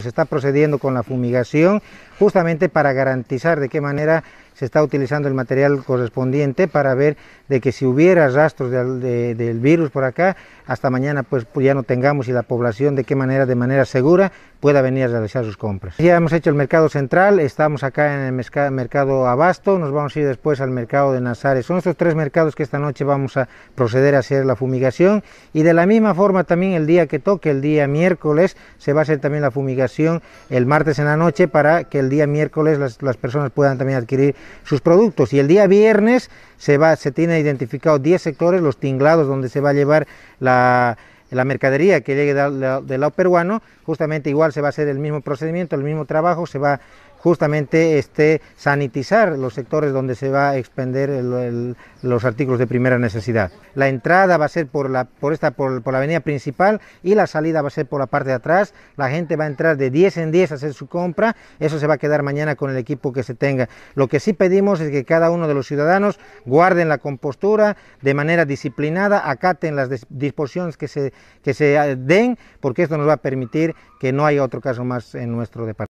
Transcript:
Se está procediendo con la fumigación justamente para garantizar de qué manera se está utilizando el material correspondiente para ver de que si hubiera rastros de, de, del virus por acá, hasta mañana pues ya no tengamos y la población de qué manera, de manera segura, pueda venir a realizar sus compras. Ya hemos hecho el mercado central, estamos acá en el mercado Abasto, nos vamos a ir después al mercado de Nazares. Son estos tres mercados que esta noche vamos a proceder a hacer la fumigación y de la misma forma también el día que toque, el día miércoles, se va a hacer también la fumigación el martes en la noche para que el día miércoles las, las personas puedan también adquirir sus productos. Y el día viernes se, va, se tiene identificado 10 sectores, los tinglados, donde se va a llevar la, la mercadería que llegue del, lado peruano, justamente igual se va a hacer el mismo procedimiento, el mismo trabajo, se va justamente este, sanitizar los sectores donde se va a expender los artículos de primera necesidad. La entrada va a ser por la, esta, por, la avenida principal y la salida va a ser por la parte de atrás. La gente va a entrar de 10 en 10 a hacer su compra. Eso se va a quedar mañana con el equipo que se tenga. Lo que sí pedimos es que cada uno de los ciudadanos guarden la compostura de manera disciplinada, acaten las disposiciones que se, que se den, porque esto nos va a permitir que no haya otro caso más en nuestro departamento.